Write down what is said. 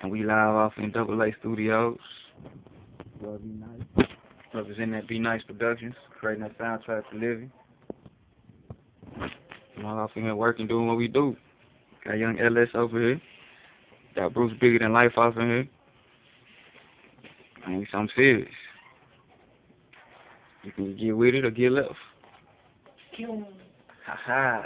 And we live off in Double A Studios. Love you nice. Representing that Be Nice Productions, creating that soundtrack for living. I'm all off in here working, doing what we do. Got young LS over here. Got Bruce Bigger Than Life off in here. I need something serious. You can get with it or get left. Ha ha.